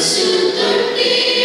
Super